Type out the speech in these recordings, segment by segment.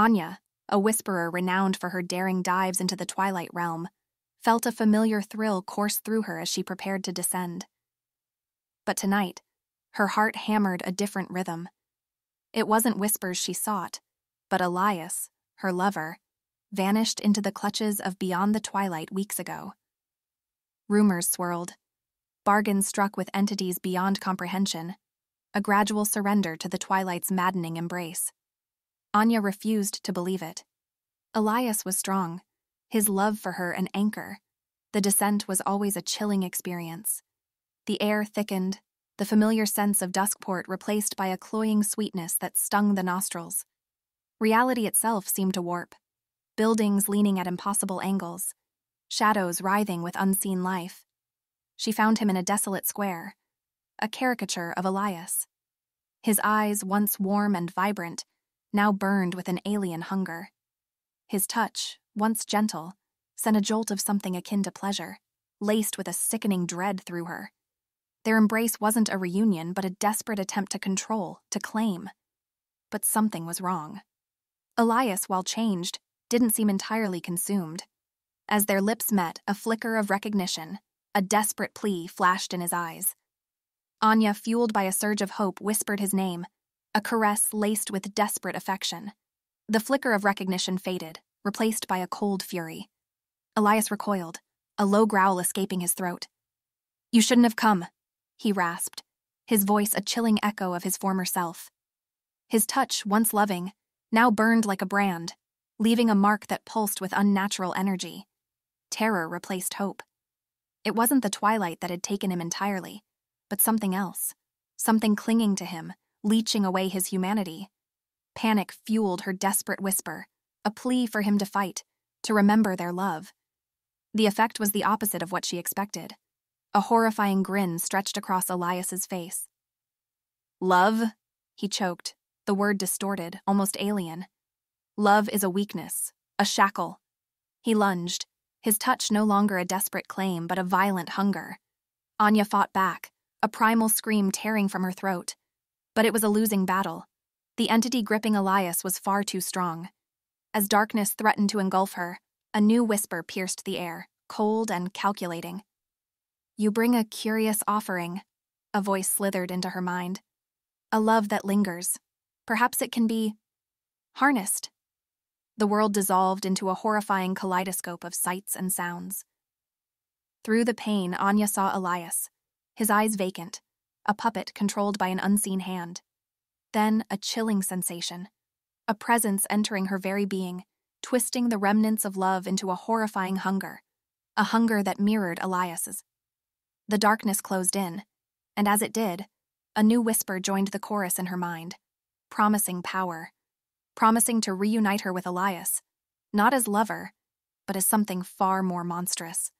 Anya, a whisperer renowned for her daring dives into the twilight realm, felt a familiar thrill course through her as she prepared to descend. But tonight, her heart hammered a different rhythm. It wasn't whispers she sought, but Elias, her lover, vanished into the clutches of Beyond the Twilight weeks ago. Rumors swirled, bargains struck with entities beyond comprehension, a gradual surrender to the Twilight's maddening embrace. Anya refused to believe it. Elias was strong, his love for her an anchor. The descent was always a chilling experience. The air thickened, the familiar sense of Duskport replaced by a cloying sweetness that stung the nostrils. Reality itself seemed to warp, buildings leaning at impossible angles, shadows writhing with unseen life. She found him in a desolate square, a caricature of Elias. His eyes, once warm and vibrant, now burned with an alien hunger. His touch, once gentle, sent a jolt of something akin to pleasure, laced with a sickening dread through her. Their embrace wasn't a reunion, but a desperate attempt to control, to claim. But something was wrong. Elias, while changed, didn't seem entirely consumed. As their lips met, a flicker of recognition, a desperate plea flashed in his eyes. Anya, fueled by a surge of hope, whispered his name, a caress laced with desperate affection. The flicker of recognition faded, replaced by a cold fury. Elias recoiled, a low growl escaping his throat. You shouldn't have come, he rasped, his voice a chilling echo of his former self. His touch, once loving, now burned like a brand, leaving a mark that pulsed with unnatural energy. Terror replaced hope. It wasn't the twilight that had taken him entirely, but something else, something clinging to him, leeching away his humanity. Panic fueled her desperate whisper, a plea for him to fight, to remember their love. The effect was the opposite of what she expected. A horrifying grin stretched across Elias's face. Love? He choked, the word distorted, almost alien. Love is a weakness, a shackle. He lunged, his touch no longer a desperate claim, but a violent hunger. Anya fought back, a primal scream tearing from her throat. But it was a losing battle. The entity gripping Elias was far too strong. As darkness threatened to engulf her, a new whisper pierced the air, cold and calculating. You bring a curious offering, a voice slithered into her mind. A love that lingers. Perhaps it can be harnessed. The world dissolved into a horrifying kaleidoscope of sights and sounds. Through the pain, Anya saw Elias, his eyes vacant, a puppet controlled by an unseen hand. Then a chilling sensation a presence entering her very being, twisting the remnants of love into a horrifying hunger, a hunger that mirrored Elias's. The darkness closed in, and as it did, a new whisper joined the chorus in her mind, promising power, promising to reunite her with Elias, not as lover, but as something far more monstrous.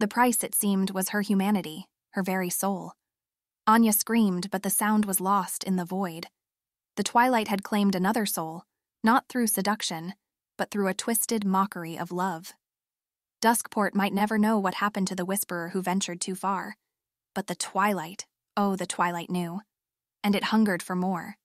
The price, it seemed, was her humanity, her very soul. Anya screamed, but the sound was lost in the void. The twilight had claimed another soul, not through seduction, but through a twisted mockery of love. Duskport might never know what happened to the whisperer who ventured too far. But the twilight, oh, the twilight knew. And it hungered for more.